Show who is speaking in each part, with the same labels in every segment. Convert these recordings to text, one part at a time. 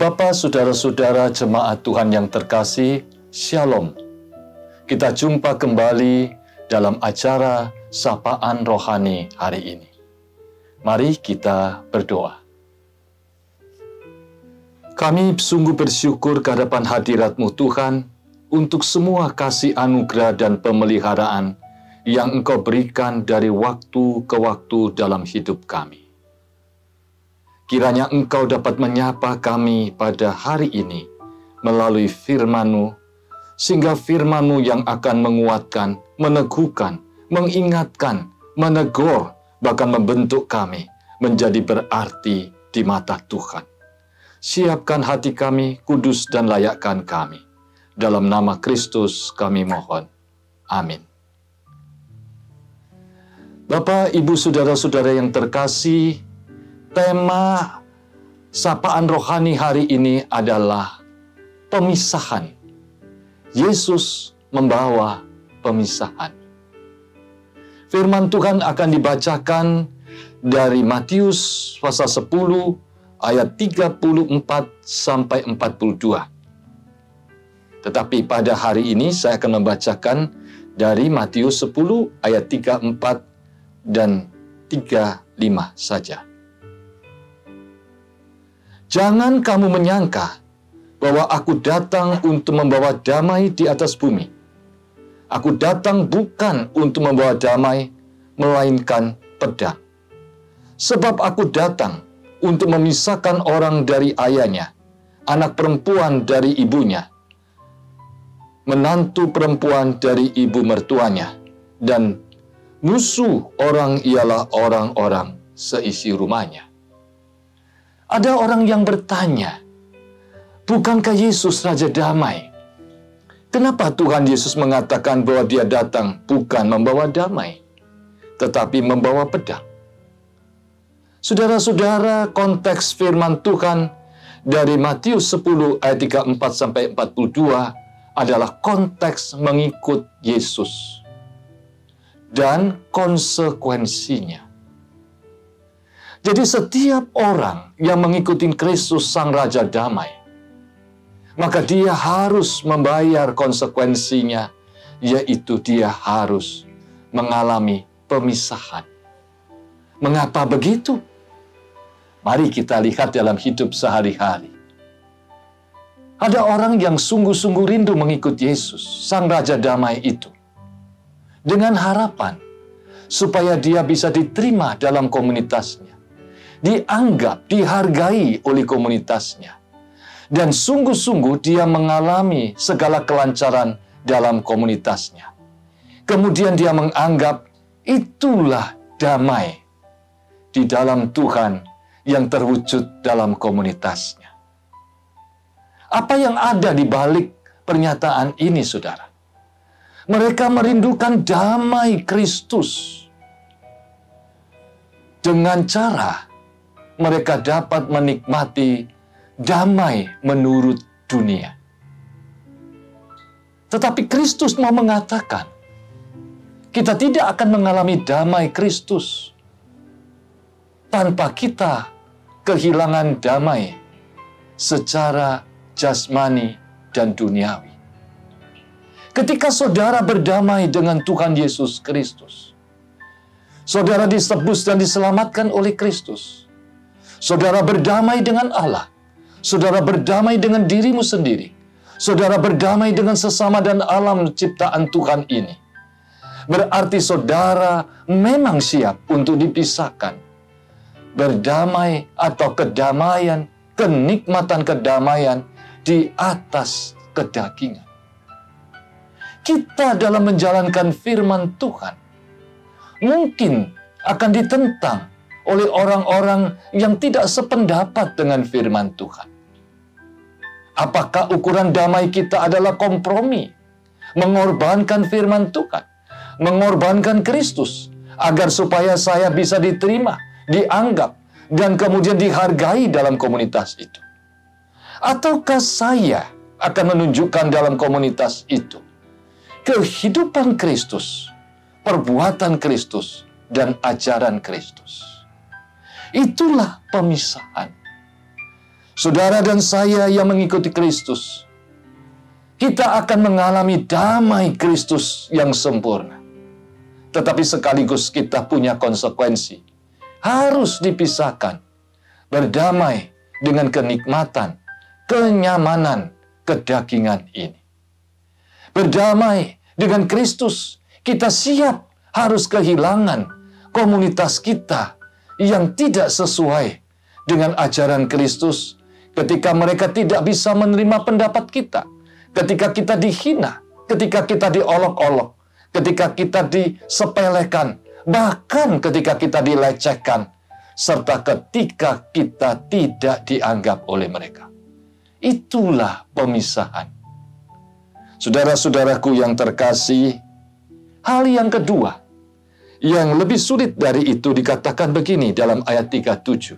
Speaker 1: Bapak, Saudara-saudara jemaat Tuhan yang terkasih, Shalom. Kita jumpa kembali dalam acara Sapaan Rohani hari ini. Mari kita berdoa. Kami sungguh bersyukur kehadapan hadiratmu Tuhan untuk semua kasih anugerah dan pemeliharaan yang Engkau berikan dari waktu ke waktu dalam hidup kami. Kiranya Engkau dapat menyapa kami pada hari ini melalui firman-Mu, sehingga firman-Mu yang akan menguatkan, meneguhkan, mengingatkan, menegur, bahkan membentuk kami menjadi berarti di mata Tuhan siapkan hati kami, kudus dan layakkan kami. Dalam nama Kristus kami mohon. Amin. Bapak, Ibu, Saudara-saudara yang terkasih, tema sapaan rohani hari ini adalah pemisahan. Yesus membawa pemisahan. Firman Tuhan akan dibacakan dari Matius pasal 10 ayat 34 sampai 42. Tetapi pada hari ini saya akan membacakan dari Matius 10 ayat 34 dan 35 saja. Jangan kamu menyangka bahwa aku datang untuk membawa damai di atas bumi. Aku datang bukan untuk membawa damai, melainkan pedang. Sebab aku datang untuk memisahkan orang dari ayahnya, anak perempuan dari ibunya, menantu perempuan dari ibu mertuanya, dan musuh orang ialah orang-orang seisi rumahnya. Ada orang yang bertanya, bukankah Yesus Raja Damai? Kenapa Tuhan Yesus mengatakan bahwa dia datang bukan membawa damai, tetapi membawa pedang? Saudara-saudara, konteks firman Tuhan dari Matius 10 ayat 34 sampai 42 adalah konteks mengikut Yesus dan konsekuensinya. Jadi setiap orang yang mengikuti Kristus Sang Raja Damai, maka dia harus membayar konsekuensinya, yaitu dia harus mengalami pemisahan. Mengapa begitu? Mari kita lihat dalam hidup sehari-hari. Ada orang yang sungguh-sungguh rindu mengikut Yesus, Sang Raja Damai itu. Dengan harapan supaya dia bisa diterima dalam komunitasnya. Dianggap, dihargai oleh komunitasnya. Dan sungguh-sungguh dia mengalami segala kelancaran dalam komunitasnya. Kemudian dia menganggap itulah damai di dalam Tuhan yang terwujud dalam komunitasnya. Apa yang ada di balik pernyataan ini, saudara? Mereka merindukan damai Kristus dengan cara mereka dapat menikmati damai menurut dunia. Tetapi Kristus mau mengatakan, kita tidak akan mengalami damai Kristus tanpa kita kehilangan damai secara jasmani dan duniawi. Ketika saudara berdamai dengan Tuhan Yesus Kristus, saudara disebus dan diselamatkan oleh Kristus. Saudara berdamai dengan Allah. Saudara berdamai dengan dirimu sendiri. Saudara berdamai dengan sesama dan alam ciptaan Tuhan ini. Berarti saudara memang siap untuk dipisahkan berdamai atau kedamaian, kenikmatan kedamaian di atas kedagingan. Kita dalam menjalankan firman Tuhan mungkin akan ditentang oleh orang-orang yang tidak sependapat dengan firman Tuhan. Apakah ukuran damai kita adalah kompromi, mengorbankan firman Tuhan, mengorbankan Kristus, agar supaya saya bisa diterima, dianggap, dan kemudian dihargai dalam komunitas itu? Ataukah saya akan menunjukkan dalam komunitas itu kehidupan Kristus, perbuatan Kristus, dan ajaran Kristus? Itulah pemisahan. saudara dan saya yang mengikuti Kristus, kita akan mengalami damai Kristus yang sempurna. Tetapi sekaligus kita punya konsekuensi. Harus dipisahkan. Berdamai dengan kenikmatan, kenyamanan, kedagingan ini. Berdamai dengan Kristus, kita siap harus kehilangan komunitas kita yang tidak sesuai dengan ajaran Kristus ketika mereka tidak bisa menerima pendapat kita, ketika kita dihina, ketika kita diolok-olok, ketika kita disepelekan, bahkan ketika kita dilecehkan, serta ketika kita tidak dianggap oleh mereka. Itulah pemisahan. Saudara-saudaraku yang terkasih, hal yang kedua, yang lebih sulit dari itu dikatakan begini dalam ayat 37.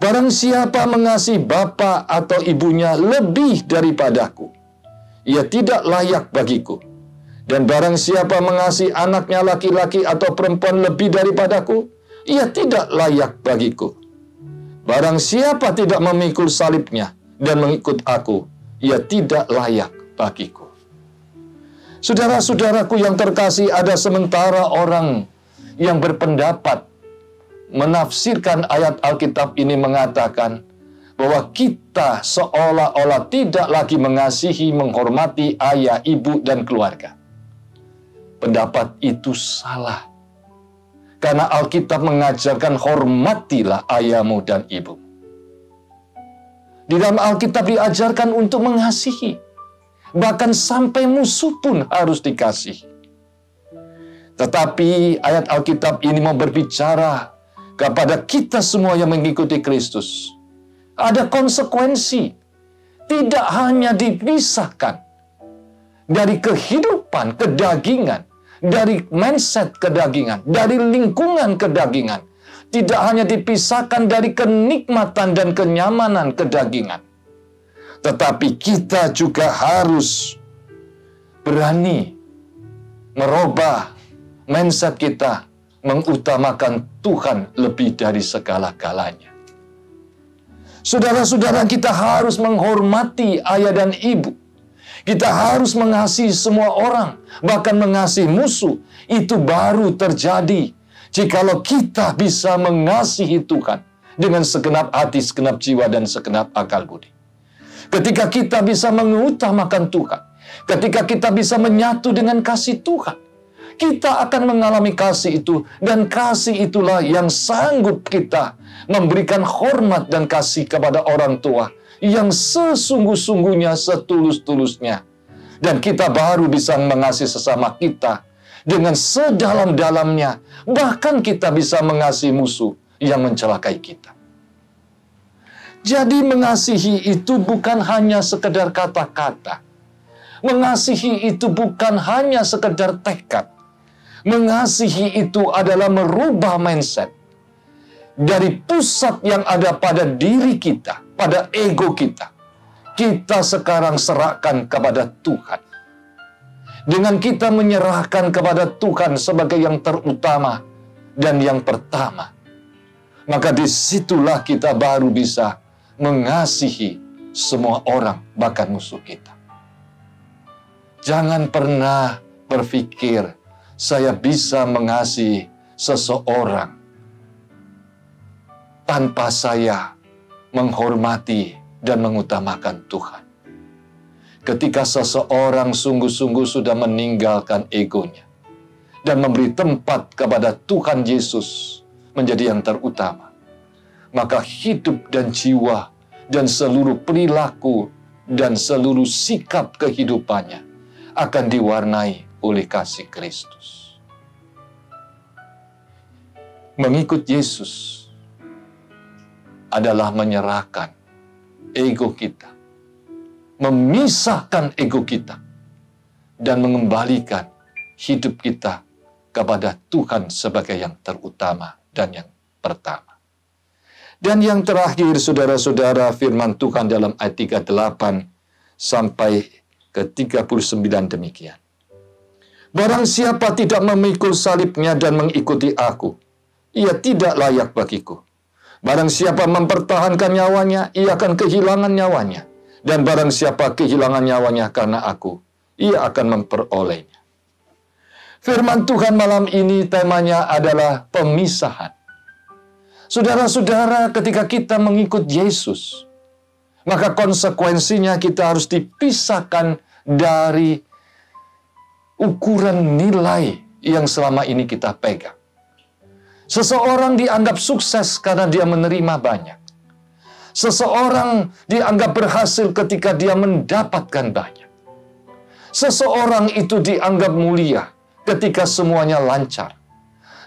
Speaker 1: Barang siapa mengasihi bapa atau ibunya lebih daripadaku, ia tidak layak bagiku dan barang siapa mengasihi anaknya laki-laki atau perempuan lebih daripadaku, ia tidak layak bagiku. Barang siapa tidak memikul salibnya dan mengikut aku, ia tidak layak bagiku. Saudara-saudaraku yang terkasih, ada sementara orang yang berpendapat menafsirkan ayat Alkitab ini mengatakan bahwa kita seolah-olah tidak lagi mengasihi, menghormati ayah, ibu, dan keluarga pendapat itu salah. Karena Alkitab mengajarkan hormatilah ayahmu dan ibu. Di dalam Alkitab diajarkan untuk mengasihi. Bahkan sampai musuh pun harus dikasih. Tetapi ayat Alkitab ini mau berbicara kepada kita semua yang mengikuti Kristus. Ada konsekuensi. Tidak hanya dipisahkan dari kehidupan, kedagingan, dari mindset kedagingan, dari lingkungan kedagingan. Tidak hanya dipisahkan dari kenikmatan dan kenyamanan kedagingan. Tetapi kita juga harus berani merubah mindset kita mengutamakan Tuhan lebih dari segala-galanya. Saudara-saudara kita harus menghormati ayah dan ibu kita harus mengasihi semua orang, bahkan mengasihi musuh. Itu baru terjadi jikalau kita bisa mengasihi Tuhan dengan segenap hati, segenap jiwa, dan segenap akal budi. Ketika kita bisa mengutamakan Tuhan, ketika kita bisa menyatu dengan kasih Tuhan, kita akan mengalami kasih itu, dan kasih itulah yang sanggup kita memberikan hormat dan kasih kepada orang tua yang sesungguh-sungguhnya, setulus-tulusnya. Dan kita baru bisa mengasihi sesama kita dengan sedalam-dalamnya. Bahkan kita bisa mengasihi musuh yang mencelakai kita. Jadi mengasihi itu bukan hanya sekedar kata-kata. Mengasihi itu bukan hanya sekedar tekad. Mengasihi itu adalah merubah mindset dari pusat yang ada pada diri kita, pada ego kita. Kita sekarang serahkan kepada Tuhan. Dengan kita menyerahkan kepada Tuhan sebagai yang terutama dan yang pertama, maka di situlah kita baru bisa mengasihi semua orang, bahkan musuh kita. Jangan pernah berpikir saya bisa mengasihi seseorang tanpa saya menghormati dan mengutamakan Tuhan. Ketika seseorang sungguh-sungguh sudah meninggalkan egonya dan memberi tempat kepada Tuhan Yesus menjadi yang terutama, maka hidup dan jiwa dan seluruh perilaku dan seluruh sikap kehidupannya akan diwarnai oleh kasih Kristus. Mengikut Yesus adalah menyerahkan ego kita, memisahkan ego kita, dan mengembalikan hidup kita kepada Tuhan sebagai yang terutama dan yang pertama. Dan yang terakhir, saudara-saudara, firman Tuhan dalam ayat 38 sampai ke 39 demikian. Barang siapa tidak memikul salibnya dan mengikuti aku, ia tidak layak bagiku. Barang siapa mempertahankan nyawanya, ia akan kehilangan nyawanya. Dan barang siapa kehilangan nyawanya karena aku, ia akan memperolehnya. Firman Tuhan malam ini temanya adalah pemisahan. Saudara-saudara, ketika kita mengikut Yesus, maka konsekuensinya kita harus dipisahkan dari ukuran nilai yang selama ini kita pegang. Seseorang dianggap sukses karena dia menerima banyak. Seseorang dianggap berhasil ketika dia mendapatkan banyak. Seseorang itu dianggap mulia ketika semuanya lancar.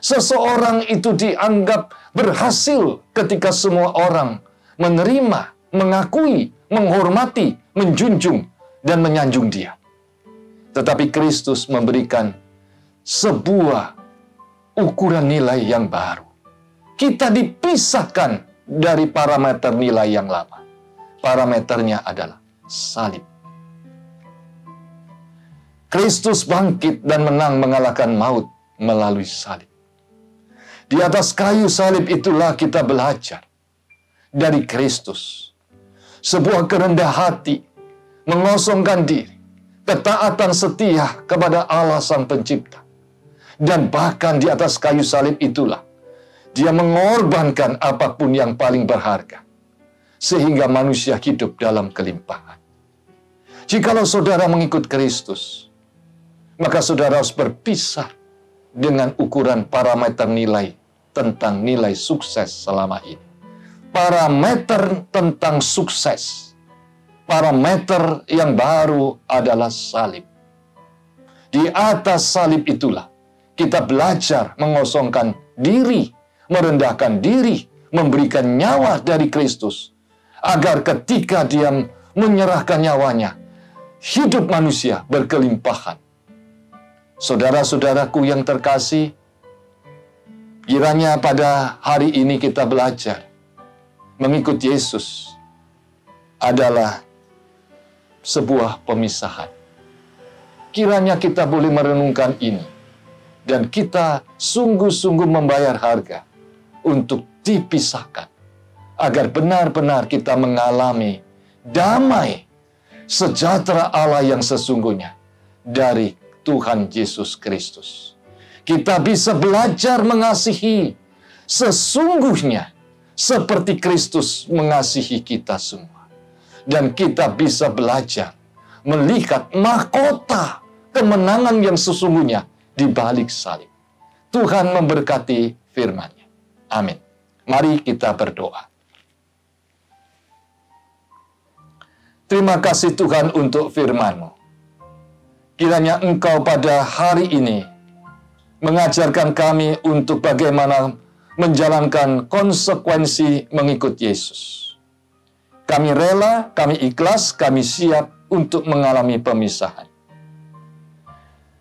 Speaker 1: Seseorang itu dianggap berhasil ketika semua orang menerima, mengakui, menghormati, menjunjung, dan menyanjung dia. Tetapi Kristus memberikan sebuah ukuran nilai yang baru. Kita dipisahkan dari parameter nilai yang lama. Parameternya adalah salib. Kristus bangkit dan menang mengalahkan maut melalui salib. Di atas kayu salib itulah kita belajar dari Kristus. Sebuah kerendah hati, mengosongkan diri, ketaatan setia kepada Allah Sang Pencipta dan bahkan di atas kayu salib itulah dia mengorbankan apa pun yang paling berharga. Sehingga manusia hidup dalam kelimpahan. Jikalau saudara mengikut Kristus, maka saudara harus berpisah dengan ukuran parameter nilai tentang nilai sukses selama ini. Parameter tentang sukses. Parameter yang baru adalah salib. Di atas salib itulah kita belajar mengosongkan diri, merendahkan diri, memberikan nyawa dari Kristus. Agar ketika dia menyerahkan nyawanya, hidup manusia berkelimpahan. Saudara-saudaraku yang terkasih, kiranya pada hari ini kita belajar mengikut Yesus adalah sebuah pemisahan. Kiranya kita boleh merenungkan ini dan kita sungguh-sungguh membayar harga untuk dipisahkan agar benar-benar kita mengalami damai sejahtera Allah yang sesungguhnya dari Tuhan Yesus Kristus. Kita bisa belajar mengasihi sesungguhnya seperti Kristus mengasihi kita semua. Dan kita bisa belajar melihat mahkota kemenangan yang sesungguhnya di balik salib. Tuhan memberkati firman-Nya. Amin. Mari kita berdoa. Terima kasih Tuhan untuk firman-Mu. Kiranya Engkau pada hari ini mengajarkan kami untuk bagaimana menjalankan konsekuensi mengikut Yesus. Kami rela, kami ikhlas, kami siap untuk mengalami pemisahan.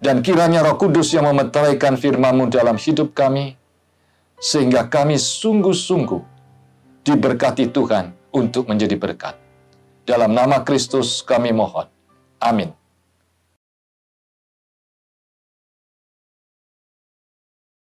Speaker 1: Dan kiranya roh kudus yang memeteraikan firman-Mu dalam hidup kami, sehingga kami sungguh-sungguh diberkati Tuhan untuk menjadi berkat. Dalam nama Kristus kami mohon. Amin.